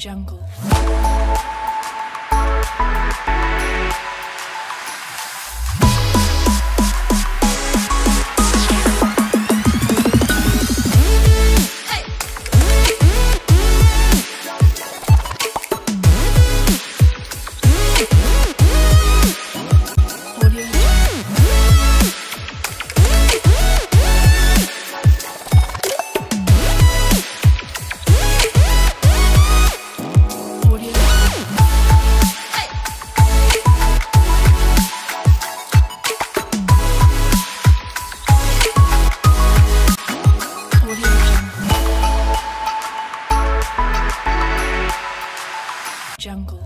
jungle. jungle.